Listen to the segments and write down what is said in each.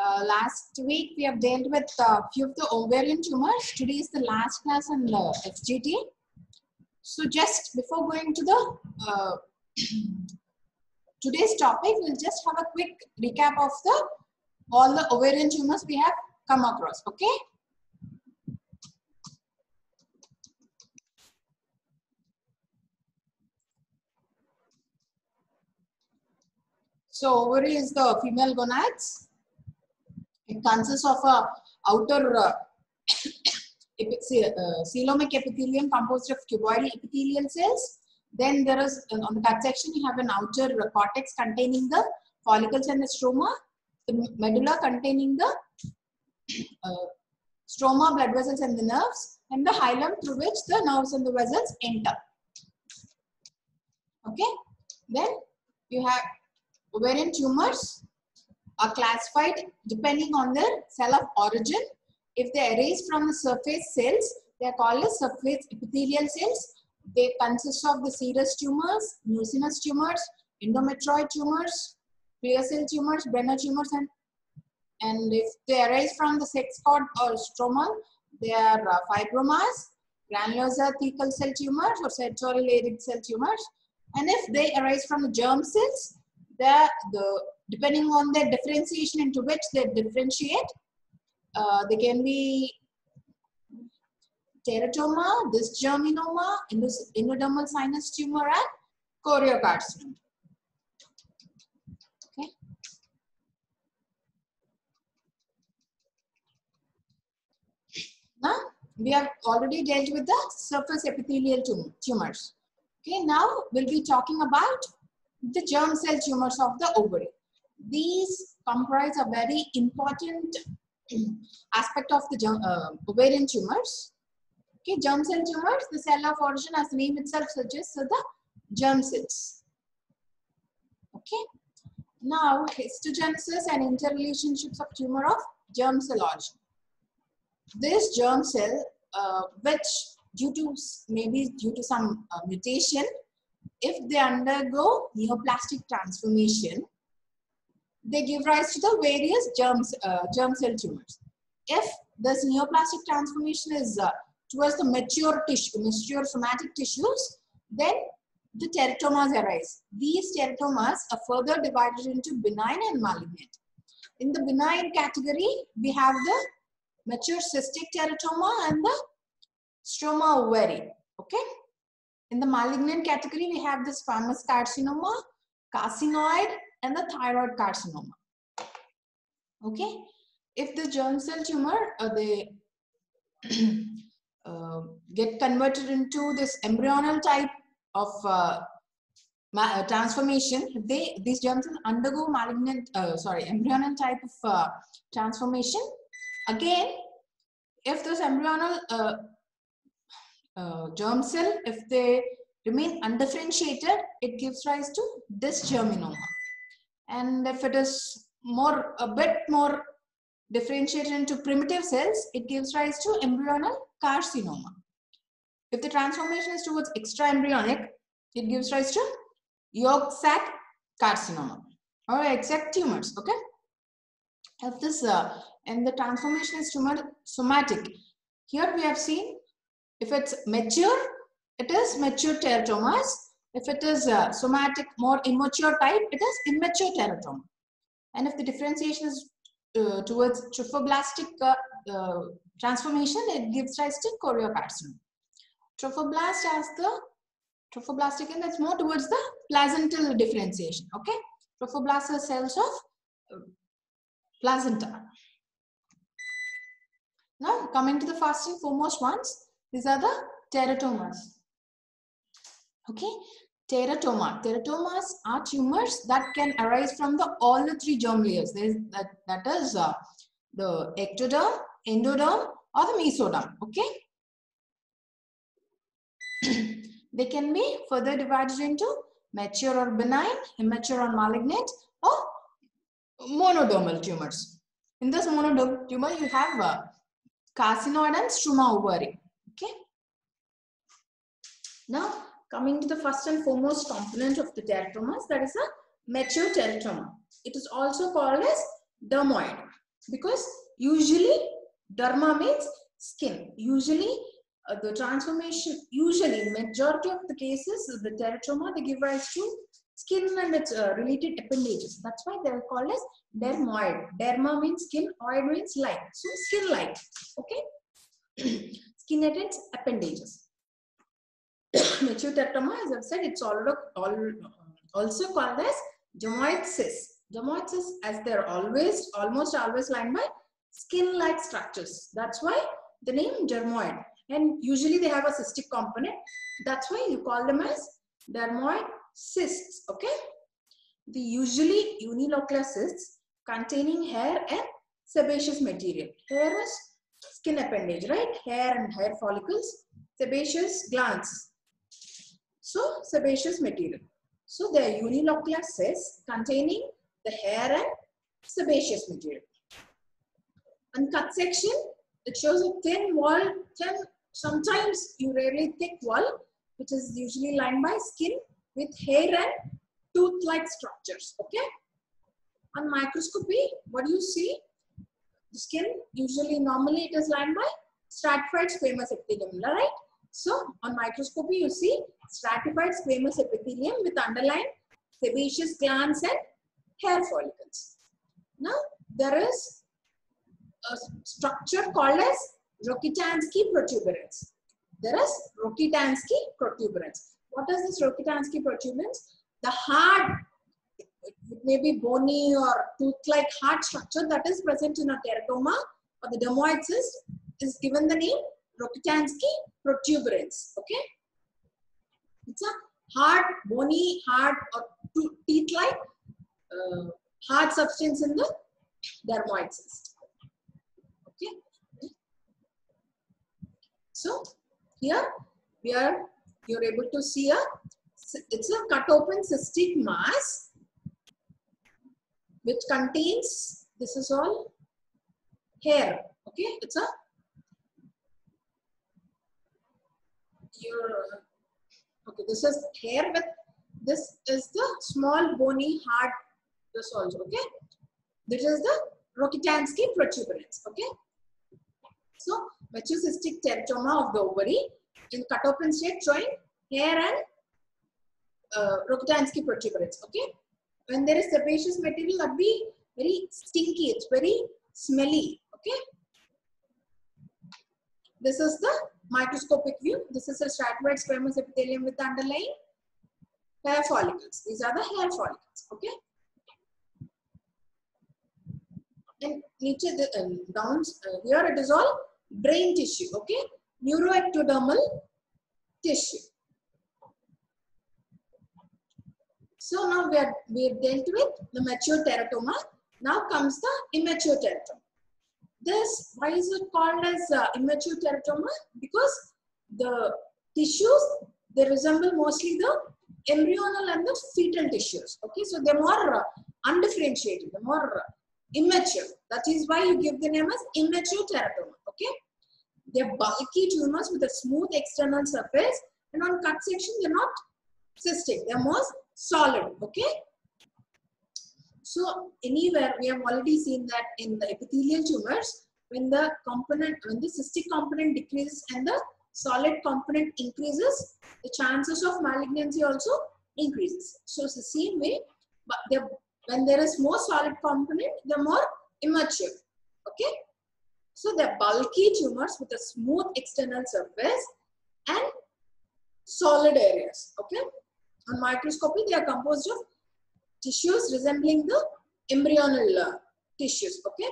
Uh, last week we have dealt with a few of the ovarian tumors. Today is the last class on the FGT. So just before going to the uh, today's topic, we'll just have a quick recap of the all the ovarian tumors we have come across. Okay. So ovary is the female gonads. It consists of a outer uh, ce- uh, coelomic epithelium composed of cuboidal epithelial cells. Then there is uh, on the cut section you have an outer uh, cortex containing the follicles and the stroma. The medulla containing the uh, stroma, blood vessels, and the nerves, and the hilum through which the nerves and the vessels enter. Okay. Then you have ovarian tumors are classified depending on their cell of origin. If they arise from the surface cells, they are called as surface epithelial cells. They consist of the serous tumors, mucinous tumors, endometrioid tumors, clear cell tumors, Brenner tumors, and and if they arise from the sex cord or stromal, they are uh, fibromas, granulosa thecal cell tumors, or Sertoli cell tumors. And if they arise from the germ cells, the, the depending on their differentiation into which they differentiate, uh, they can be teratoma, dysgerminoma, endos- endodermal sinus tumor, and choriocarcinoma. Okay. Now we have already dealt with the surface epithelial tum- tumors. Okay, now we'll be talking about the germ cell tumors of the ovary. These comprise a very important aspect of the uh, ovarian tumors. Okay, germ cell tumors, the cell of origin as the name itself suggests are the germ cells. Okay, now histogenesis and interrelationships of tumor of germ cell origin. This germ cell, uh, which due to maybe due to some uh, mutation, if they undergo neoplastic transformation, they give rise to the various germs, uh, germ cell tumors. If this neoplastic transformation is uh, towards the mature tissue, mature somatic tissues, then the teratomas arise. These teratomas are further divided into benign and malignant. In the benign category, we have the mature cystic teratoma and the struma ovary. Okay. In the malignant category, we have the squamous carcinoma, carcinoid, and the thyroid carcinoma. Okay. If the germ cell tumor, uh, they uh, get converted into this embryonal type of uh, uh, transformation, they these germ cells undergo malignant, uh, sorry, embryonal type of uh, transformation. Again, if this embryonal germ cell, if they remain undifferentiated, it gives rise to dysgerminoma. And if it is more, a bit more differentiated into primitive cells, it gives rise to embryonal carcinoma. If the transformation is towards extraembryonic, it gives rise to yolk sac carcinoma or sac tumors. Okay. If this uh, and the transformation is tumor somatic, here we have seen if it's mature, it is mature teratomas. If it is somatic, more immature type, it is immature teratoma. And if the differentiation is uh, towards trophoblastic uh, uh, transformation, it gives rise to choriocarcinoma. Trophoblast has the trophoblastic and that's more towards the placental differentiation. Okay, trophoblasts are cells of uh, placenta. Now coming to the first and foremost ones, these are the teratomas. Okay, teratoma. Teratomas are tumors that can arise from the all the three germ layers. There is that that is uh, the ectoderm, endoderm or the mesoderm. Okay. they can be further divided into mature or benign, immature or malignant, or monodermal tumors. In this monodermal tumor, you have uh, carcinoid and struma ovary. Okay. Now, coming to the first and foremost component of the teratomas, that is a mature teratoma. It is also called as dermoid because usually derma means skin. Usually uh, the transformation, usually majority of the cases, the teratoma, they give rise to skin and its uh, related appendages. That's why they're called as dermoid. Derma means skin, oid means like. So skin like, okay? skin and its appendages. Mature teratoma, as I've said, it's all, all, also called as dermoid cyst. Dermoid cysts, as they're always, almost always lined by skin-like structures. That's why the name dermoid. And usually they have a cystic component. That's why you call them as dermoid cysts. Okay. The usually unilocular cysts containing hair and sebaceous material. Hair is skin appendage, right? Hair and hair follicles, sebaceous glands. So sebaceous material. So they are unilocular cysts containing the hair and sebaceous material. On cut section, it shows a thin wall, thin, sometimes you rarely thick wall, which is usually lined by skin with hair and tooth-like structures, okay? On microscopy, what do you see? The skin, usually, normally it is lined by stratified squamous epithelium, right? So, on microscopy, you see stratified squamous epithelium with underlying sebaceous glands and hair follicles. Now, there is a structure called as Rokitansky protuberance. There is Rokitansky protuberance. What is this Rokitansky protuberance? The hard, it may be bony or tooth-like hard structure that is present in a teratoma or the dermoid cyst is given the name Rokitansky protuberance. Okay, it's a hard, bony, hard or teeth-like uh, hard substance in the dermoid cyst. Okay. So here we are you're able to see a it's a cut open cystic mass which contains this is all hair. Okay, it's a your okay this is hair with this is the small bony hard this also, okay? This is the Rokitansky protuberance, okay? So, cystic teratoma of the ovary in cut open state showing hair and uh, Rokitansky protuberance, okay? When there is sebaceous material, that be very stinky, it's very smelly, okay? This is the microscopic view. This is a stratified squamous epithelium with underlying hair follicles. These are the hair follicles, okay? and nature the uh, downs uh, here it is all brain tissue okay neuroectodermal tissue so now we are we have dealt with the mature teratoma now comes the immature teratoma this why is it called as uh, immature teratoma because the tissues they resemble mostly the embryonal and the fetal tissues okay so they're more uh, undifferentiated they're more uh, immature. That is why you give the name as immature teratoma. Okay. They're bulky tumors with a smooth external surface and on cut section they're not cystic. They're more solid. Okay. So anywhere we have already seen that in the epithelial tumors when the component when the cystic component decreases and the solid component increases the chances of malignancy also increases. So it's the same way but they're when there is more solid component, they're more immature. Okay. So they're bulky tumors with a smooth external surface and solid areas. Okay. On microscopy, they are composed of tissues resembling the embryonal uh, tissues. Okay.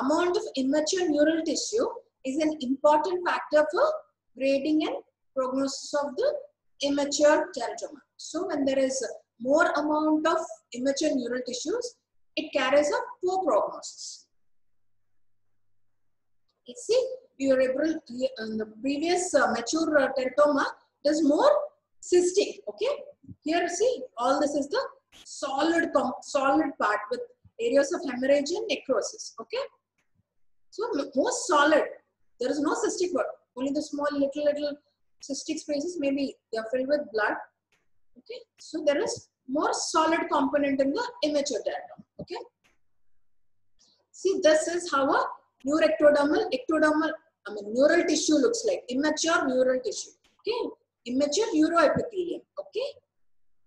Amount of immature neural tissue is an important factor for grading and prognosis of the immature teratoma. So when there is more amount of immature neural tissues, it carries a poor prognosis. You see, able, in the previous uh, mature uh, teratoma is more cystic. Okay, here see, all this is the solid, solid part with areas of hemorrhage and necrosis. Okay, so most solid. There is no cystic part. Only the small little little cystic spaces maybe they are filled with blood. Okay, so there is more solid component in the immature teratoma. Okay. See, this is how a neuroectodermal, ectodermal, I mean, neural tissue looks like. Immature neural tissue. Okay. Immature neuroepithelium. Okay.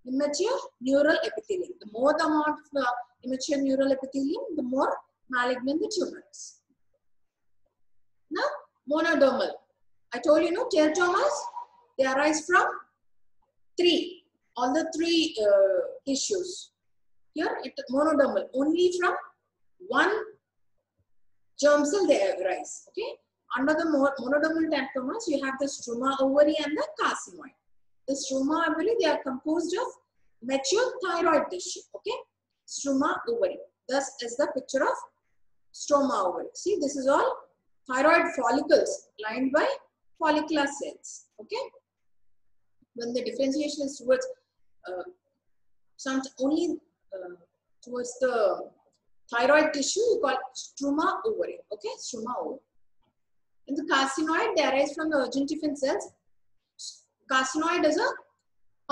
Immature neural epithelium. The more the amount of the immature neural epithelium, the more malignant the tumor is. Now, monodermal. I told you, no, teratomas, they arise from three, all the three uh, tissues. Here, it monodermal, only from one germ cell they arise. Okay. Under the monodermal teratomas, you have the struma ovary and the carcinoid. The struma ovary, they are composed of mature thyroid tissue. Okay. Struma ovary. Thus is the picture of struma ovary. See, this is all thyroid follicles lined by follicular cells. Okay. When the differentiation is towards uh, some only uh, towards the thyroid tissue, you call struma ovary. Okay, struma ovary. In the carcinoid, they arise from the urgent cells. Carcinoid is a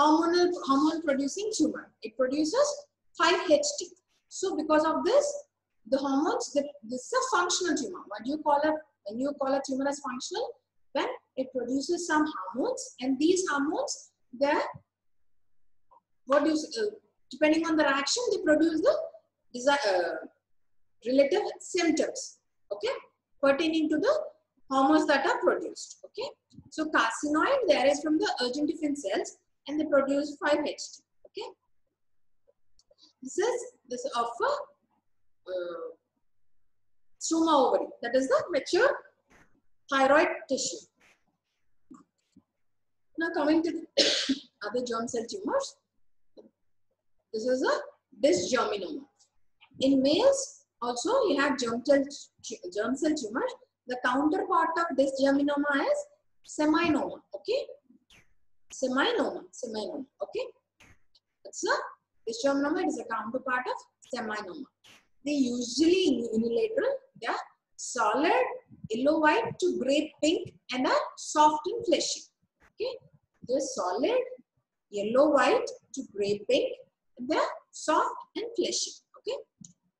hormonal hormone producing tumor. It produces 5-HT. So because of this, the hormones, the, this is a functional tumor. What do you call it? When you call a tumor as functional, when it produces some hormones and these hormones, they what do you, uh, depending on the reaction, they produce the uh, relative symptoms, okay, pertaining to the hormones that are produced, okay. So carcinoid, there is from the urgent cells and they produce 5-HT, okay. This is this of a uh, struma ovary, that is the mature thyroid tissue. Now coming to the other germ cell tumors, this is a dysgerminoma. In males, also you have germ cell, germ cell tumors. The counterpart of dysgerminoma is seminoma. Okay, seminoma, seminoma. Okay, it's a dysgerminoma. It is a counterpart of seminoma. They usually unilateral. They are solid, yellow white to gray pink, and are soft and fleshy. Okay, they're solid, yellow white to gray pink, they're soft and fleshy. Okay.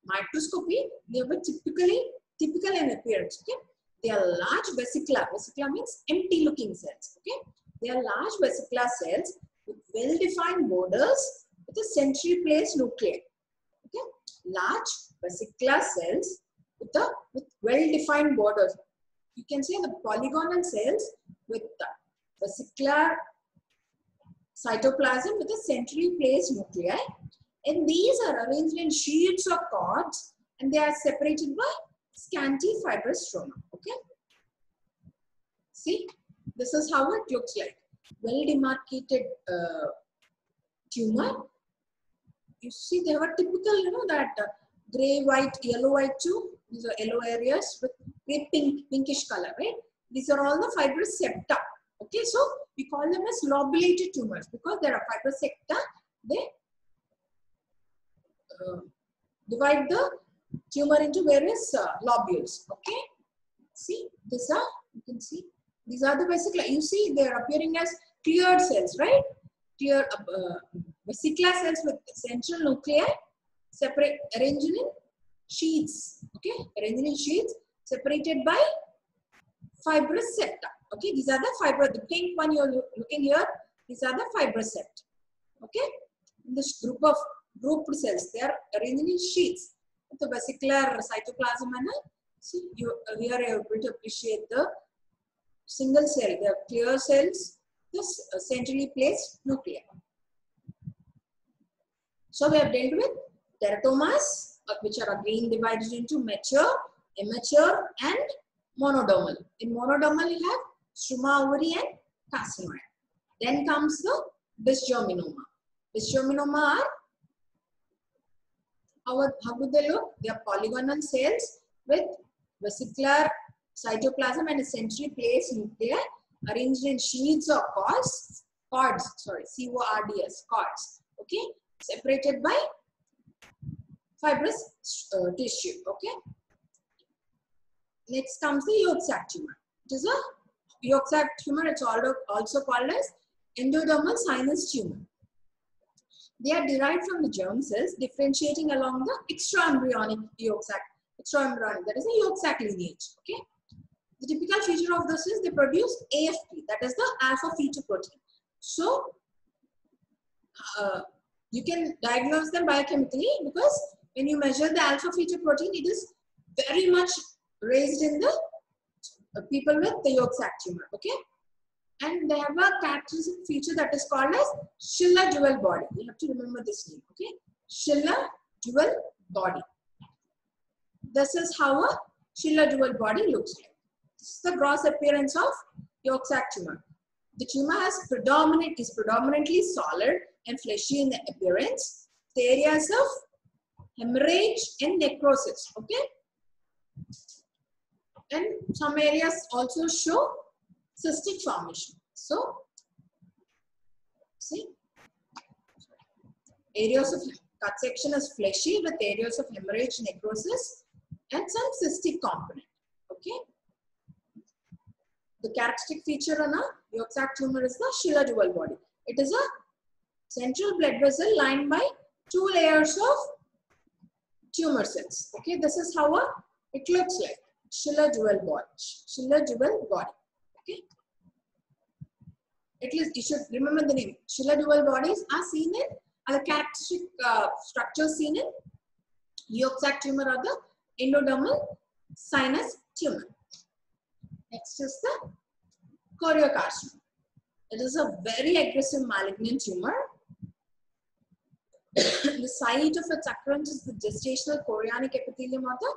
Microscopy, they were typically typical in appearance. Okay. They are large vesicular. Vesicular means empty looking cells. Okay. They are large vesicular cells with well-defined borders with a centrally placed nuclei. Okay. Large vesicular cells with a with well-defined borders. You can see the polygonal cells with the vesicular cytoplasm with a centrally placed nuclei. And these are arranged in sheets or cords and they are separated by scanty fibrous stroma. Okay. See, this is how it looks like. Well demarcated uh, tumor. You see, they were typical, you know, that uh, gray, white, yellow, white too. These are yellow areas with gray pink, pinkish color, right? These are all the fibrous septa. Okay, so we call them as lobulated tumors because there are fibrous septa. They uh, divide the tumor into various uh, lobules. Okay, see these are you can see these are the vesicular. You see they are appearing as cleared cells, right? Clear uh, vesicular cells with central nuclei separate arranged in sheets. Okay, arranged in sheets separated by fibrous septa. Okay, these are the fiber, the pink one you're looking here, these are the fibrous septa. Okay, this group of grouped cells, they are arranged in sheets. The vesicular cytoplasm and see you here are able to appreciate the single cell, the clear cells, this centrally placed nuclei. So we have dealt with teratomas, uh, which are again divided into mature, immature, and monodermal. In monodermal, you have struma ovary and carcinoid. Then comes the dysgerminoma. Dysgerminoma are, how, how they look? They are polygonal cells with vesicular cytoplasm and a centrally placed nuclei arranged in sheets or cords, cords, sorry, C-O-R-D-S, cords, okay, separated by fibrous uh, tissue, okay. Next comes the yolk sac tumor. It is a yolk sac tumor, it's also called as endodermal sinus tumor. They are derived from the germ cells differentiating along the extraembryonic yolk sac, extraembryonic, that is the yolk sac lineage, okay. The typical feature of this is they produce AFP, that is the alpha fetoprotein. So, uh, you can diagnose them biochemically because when you measure the alpha fetoprotein, it is very much raised in the uh, people with the yolk sac tumor, okay? And they have a characteristic feature that is called as Schiller-Duval body. You have to remember this name, okay? Schiller dual body. This is how a Schiller-Duval body looks like. This is the gross appearance of yolk sac tumor. The tumor has predominant is predominantly solid and fleshy in appearance. The areas of hemorrhage and necrosis. Okay. And some areas also show cystic formation. So, see, areas of cut section is fleshy with areas of hemorrhage, necrosis, and some cystic component. Okay. The characteristic feature on a sac tumor is the Schiller-Duval body. It is a central blood vessel lined by two layers of tumor cells. Okay, this is how a, it looks like. Schiller-Duval body. Schiller-Duval body. At least you should remember the name. Schiller-Duval bodies are seen in are the characteristic uh, structures seen in yolk sac tumor or the endodermal sinus tumor. Next is the choriocarcinoma. It is a very aggressive malignant tumor. the site of its occurrence is the gestational chorionic epithelium or the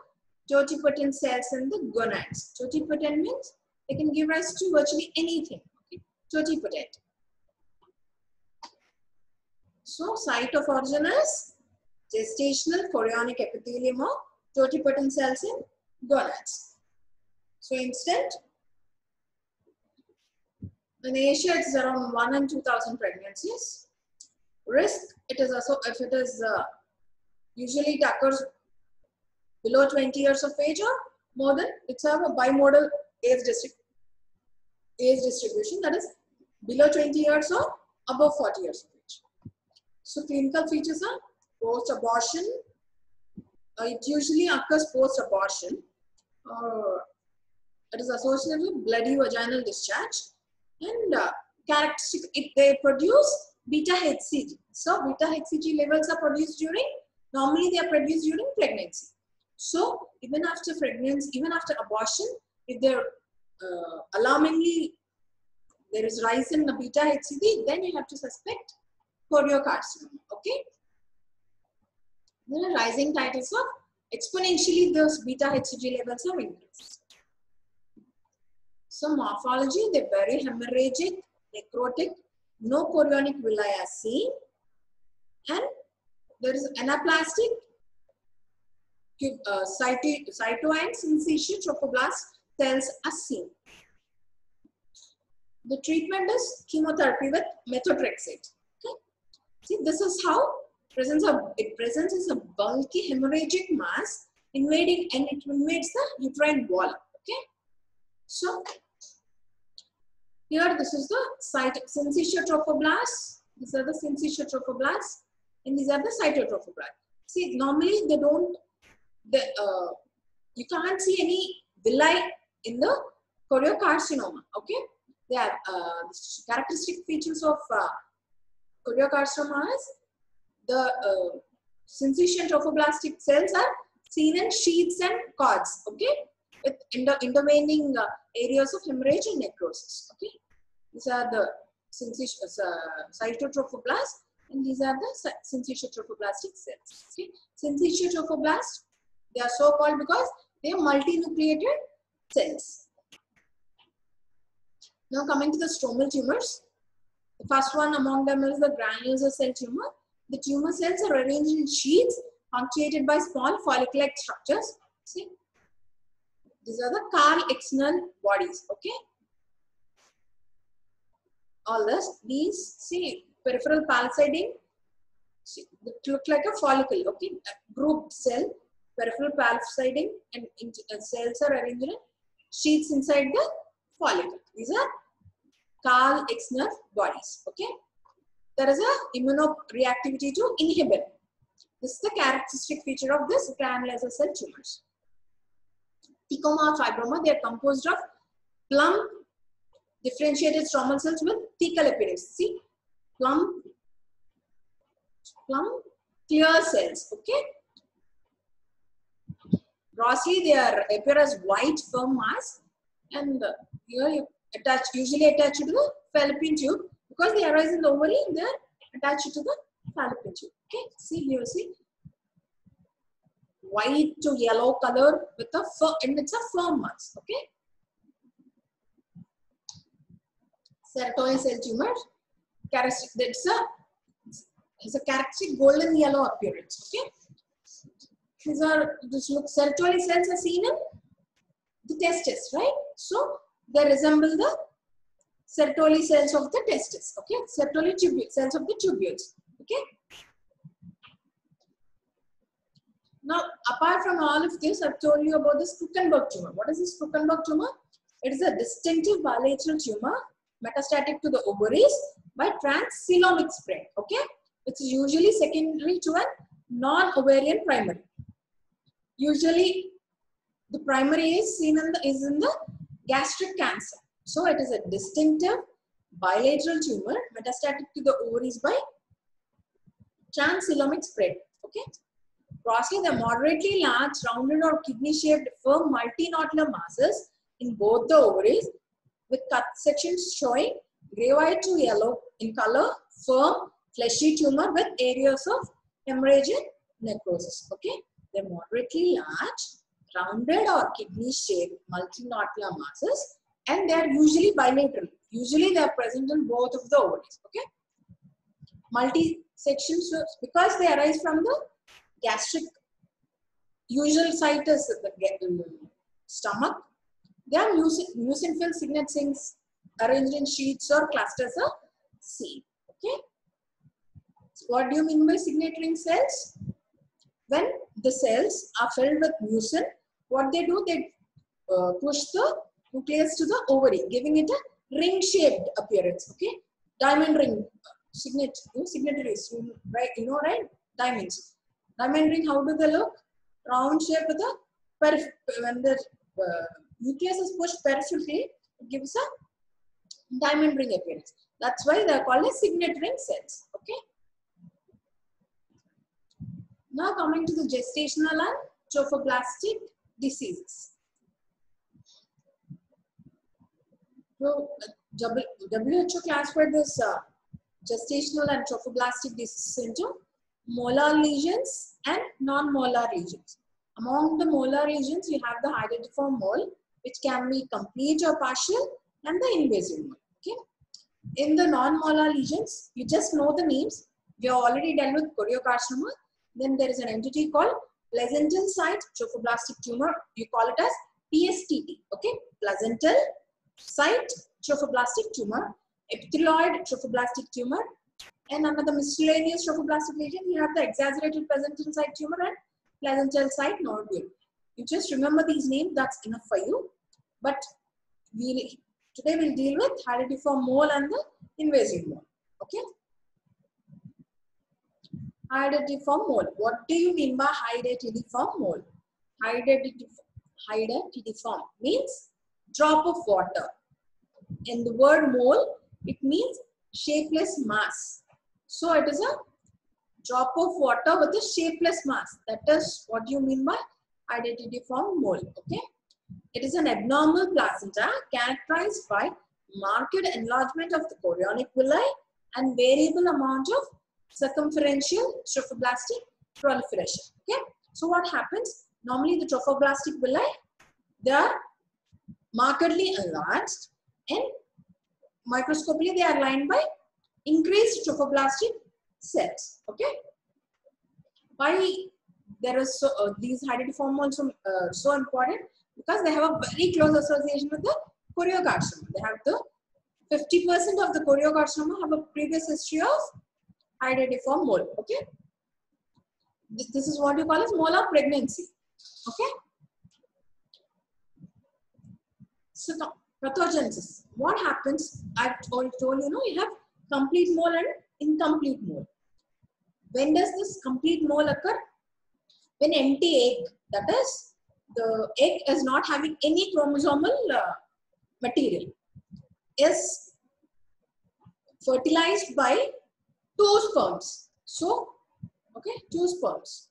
totipotent cells in the gonads. Totipotent means they can give rise to virtually anything. Okay? Totipotent. So site of origin is gestational chorionic epithelium of totipotent cells in gonads. So instant, in Asia it's around 1 and 2000 pregnancies. Risk, it is also, if it is, uh, usually it occurs below 20 years of age or more than, it's a bimodal age, age distribution that is below 20 years or above 40 years of age. So clinical features are post-abortion. Uh, it usually occurs post-abortion. Uh, it is associated with bloody vaginal discharge and uh, characteristic, it, they produce beta HCG. So beta HCG levels are produced during, normally they are produced during pregnancy. So even after pregnancy, even after abortion, if they're uh, alarmingly, there is rise in the beta HCG, then you have to suspect choriocarcinoma, okay? There are rising titers of exponentially those beta HCG levels are increased. So morphology, they're very hemorrhagic, necrotic, no chorionic villi are seen, and there is anaplastic uh, cyto, cyto and syncytial trophoblast cells are seen. The treatment is chemotherapy with methotrexate. Okay. See, this is how presence of it presents as a bulky hemorrhagic mass invading and it invades the uterine wall. Okay. So here, this is the site syncytial These are the syncytial and these are the cytotrophoblasts. See, normally they don't, they, uh, you can't see any villi in the choriocarcinoma, okay? They are uh, characteristic features of uh, choriocarcinoma is the uh, syncytial trophoblastic cells are seen in sheets and cords, okay? With inter intervening uh, areas of hemorrhage and necrosis, okay? These are the uh, cytotrophoblasts and these are the syncytial trophoblastic cells. Okay? Syncytiotrophoblasts, they are so called because they are multinucleated cells. Now coming to the stromal tumors. The first one among them is the granulosa cell tumor. The tumor cells are arranged in sheets punctuated by small follicle-like structures. See? These are the Call-Exner bodies, okay? All this, these, see, peripheral palisading, see, look like a follicle, okay? A grouped cell, peripheral palisading, and uh, cells are arranged in sheets inside the follicle. These are Call-Exner bodies, okay? There is a immunoreactivity to inhibin. This is the characteristic feature of this granulosa cell tumors. Thecoma or fibroma, they are composed of plump differentiated stromal cells with thecal appearance. See, plump, plump clear cells, okay? Grossly, they are appear as white firm mass and here you attach, usually attached to the fallopian tube because they arise in the ovary, they are attached to the fallopian tube. Okay, see here, see white to yellow color with a and it's a firm mass. Okay, sertoli cell tumor, characteristic. That's a it's a characteristic golden yellow appearance. Okay, these are this look sertoli cells are seen in the testis, right? So they resemble the Sertoli cells of the testis. Okay, Sertoli cells of the tubules. Okay. Now, apart from all of this, I've told you about this Krukenberg tumor. What is this Krukenberg tumor? It is a distinctive bilateral tumor metastatic to the ovaries by transcoelomic spread. Okay, it's usually secondary to a non-ovarian primary. Usually, the primary is seen in the is in the gastric cancer. So it is a distinctive bilateral tumor metastatic to the ovaries by transcoelomic spread. Okay. Grossly, the moderately large, rounded or kidney-shaped firm multinodular masses in both the ovaries with cut sections showing gray white to yellow in color, firm, fleshy tumor with areas of hemorrhage and necrosis. Okay. They're moderately large, rounded or kidney-shaped multinodular masses and they are usually bilateral. Usually they are present in both of the ovaries. Okay. Multi-sections because they arise from the gastric. Usual site is the um, stomach. They are mucin signet rings arranged in sheets or clusters of seed. Okay. So what do you mean by signet ring cells? When the cells are filled with mucin, what they do, they uh, push the nucleus to the ovary, giving it a ring-shaped appearance. Okay, diamond ring, signet, you know, signatories, right? You know, right? Diamonds. Diamond ring. How do they look? Round shape with a when the uh, nucleus is pushed peripherally, it gives a diamond ring appearance. That's why they are called as signet ring cells. Okay. Now coming to the gestational and trophoblastic diseases. So WHO classified this uh, gestational and trophoblastic disease into molar lesions and non-molar lesions. Among the molar lesions, you have the hydatidiform mole, which can be complete or partial, and the invasive mole. Okay. In the non-molar lesions, you just know the names. We have already dealt with choriocarcinoma. Then there is an entity called placental site trophoblastic tumor. You call it as PSTT. Okay, placental site trophoblastic tumor, epithelioid trophoblastic tumor, and the miscellaneous trophoblastic lesion, you have the exaggerated placental site tumor and placental site nodule. You just remember these names, that's enough for you. But we today we'll deal with hydatidiform mole and the invasive mole. Okay? Hydatidiform mole. What do you mean by hydatidiform mole? Hydatidiform means drop of water. In the word mole, it means shapeless mass. So it is a drop of water with a shapeless mass. That is what you mean by hydatidiform mole. Okay. It is an abnormal placenta characterized by marked enlargement of the chorionic villi and variable amount of circumferential trophoblastic proliferation. Okay. So what happens? Normally the trophoblastic villi, they are markedly enlarged and microscopically they are lined by increased trophoblastic cells. Okay. Why there is so uh, these hydatidiform also uh, so important because they have a very close association with the choriocarcinoma. They have the 50% of the choriocarcinoma have a previous history of hydatidiform mole. Okay. This, this is what you call as molar pregnancy. Okay. So pathogenesis. What happens? I've told, told you know you have complete mole and incomplete mole. When does this complete mole occur? When empty egg, that is, the egg is not having any chromosomal uh, material, is fertilized by two sperms. So, okay, two sperms.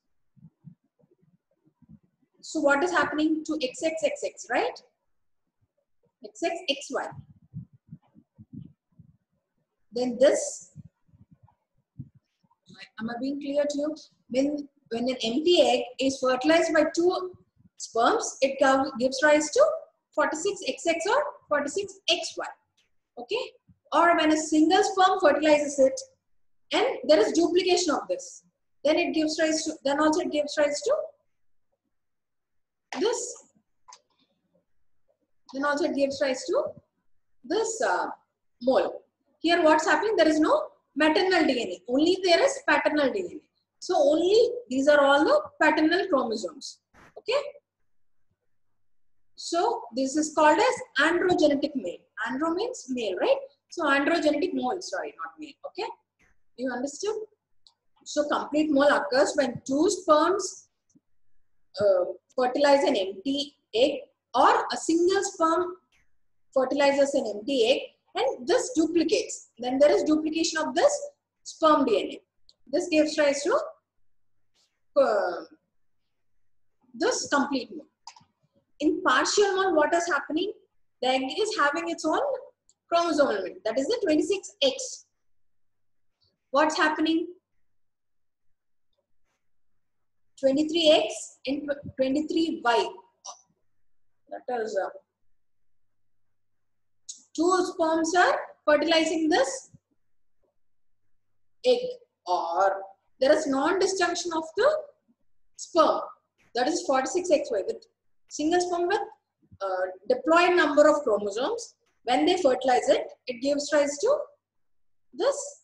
So what is happening to XXXX, right? XXXY. Then this, am I being clear to you? When, when an empty egg is fertilized by two sperms, it gives rise to 46XX or 46XY. Okay? Or when a single sperm fertilizes it and there is duplication of this, then it gives rise to, then also it gives rise to this. Then also it gives rise to this uh, mole. Here what's happening? There is no maternal DNA. Only there is paternal DNA. So only these are all the paternal chromosomes. Okay. So this is called as androgenetic male. Andro means male, right? So androgenetic mole, sorry, not male. Okay. You understood? So complete mole occurs when two sperms uh, fertilize an empty egg or a single sperm fertilizes an empty egg and this duplicates. Then there is duplication of this sperm DNA. This gives rise to uh, this complete mole. In partial mole, what is happening? The egg is having its own chromosomal. That is the 26X. What's happening? 23X and 23Y. That is uh, two sperms are fertilizing this egg or there is non-disjunction of the sperm that is 46xy with single sperm with uh, diploid number of chromosomes when they fertilize it it gives rise to this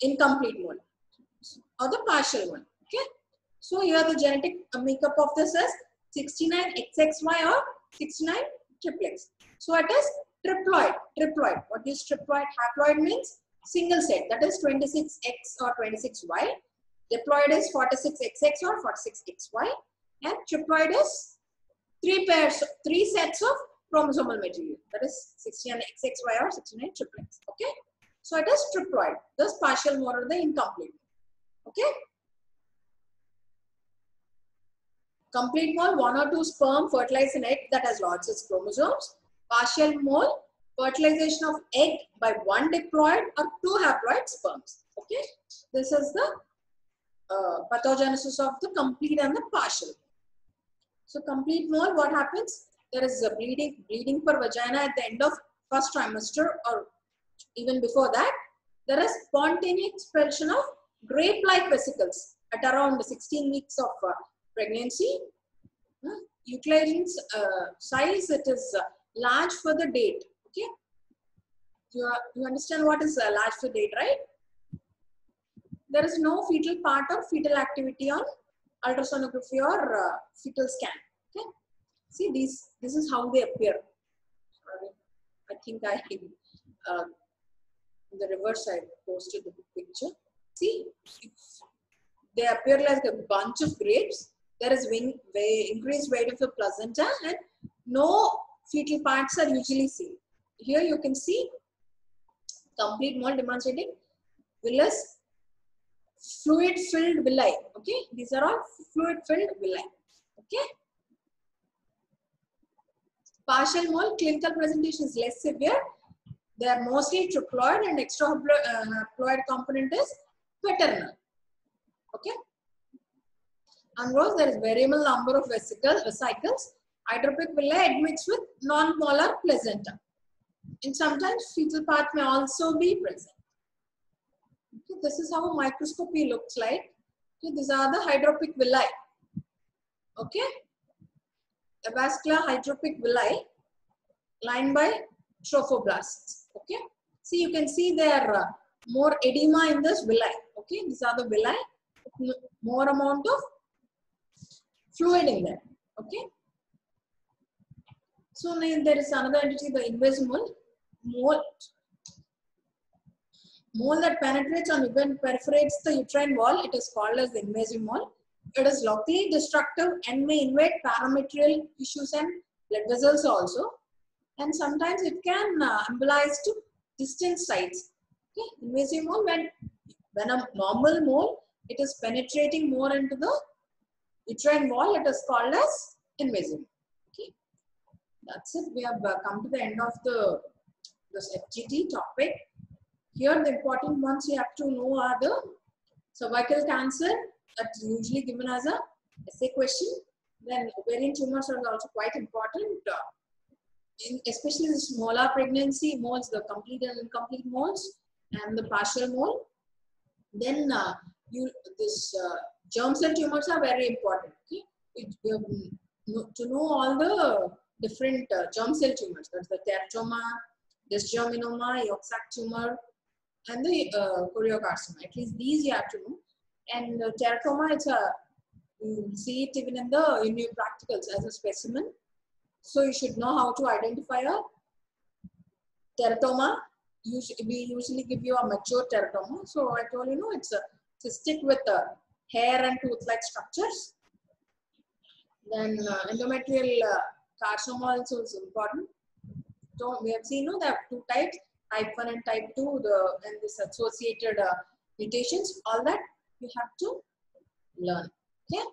incomplete one or the partial one okay so here the genetic makeup of this is 69 xxy or 69 triplex so it is triploid. Triploid. What is triploid? Haploid means single set. That is 26x or 26y. Diploid is 46xx or 46xy. And triploid is three pairs, three sets of chromosomal material. That is 69 XXY or 69 triplets. Okay. So it is triploid. This partial mole or the incomplete. Okay. Complete mole, one or two sperm fertilize an egg that has lots of chromosomes partial mole, fertilization of egg by one diploid or two haploid sperms. Okay, this is the uh, pathogenesis of the complete and the partial. So complete mole, what happens? There is a bleeding, bleeding per vagina at the end of first trimester or even before that. There is spontaneous expulsion of grape-like vesicles at around 16 weeks of uh, pregnancy. Uh, Euclidean's uh, size, it is uh, large for the date. Okay. You, are, you understand what is uh, large for date, right? There is no fetal part or fetal activity on ultrasonography or uh, fetal scan. Okay. See, these, this is how they appear. I think I, uh, the reverse I posted the picture. See, they appear like a bunch of grapes. There is wing, increased weight of the placenta and no fetal parts are usually seen. Here you can see complete mole demonstrating villus fluid filled villi. Okay, these are all fluid filled villi. Okay. Partial mole clinical presentation is less severe. They are mostly triploid and extra uh, component is paternal. Okay. Rose there is variable number of vesicles, cycles Hydropic villi admits with non-molar placenta. And sometimes fetal part may also be present. Okay, this is how microscopy looks like. Okay, these are the hydropic villi. Okay. avascular hydropic villi lined by trophoblasts. Okay. See, you can see there uh, more edema in this villi. Okay, these are the villi. More amount of fluid in there. Okay. So then there is another entity, the invasive mole. Mole that penetrates and even perforates the uterine wall. It is called as the invasive mole. It is locally destructive and may invade parametrial tissues and blood vessels also. And sometimes it can uh, embolize to distant sites. Okay, invasive mole when when a normal mole it is penetrating more into the uterine wall. It is called as invasive. Okay, that's it. We have uh, come to the end of the this FGT topic. Here the important ones you have to know are the cervical cancer that's usually given as a essay question. Then ovarian tumors are also quite important. Uh, in, especially the smaller pregnancy moles, the complete and incomplete moles, and the partial mole. Then uh, you this uh, germ cell tumors are very important. Okay, it, to know all the different uh, germ cell tumors. That's the teratoma, dysgerminoma, yolk sac tumor, and the uh, choriocarcinoma. At least these you have to know. And uh, teratoma, it's a you see it even in the in your practicals as a specimen. So you should know how to identify a teratoma. we usually give you a mature teratoma. So I told you, know, it's a cystic with a hair and tooth-like structures. Then uh, endometrial uh, carcinoma also is important. So we have seen, no, there are two types, type 1 and type 2, the and this associated uh, mutations, all that you have to learn. Okay.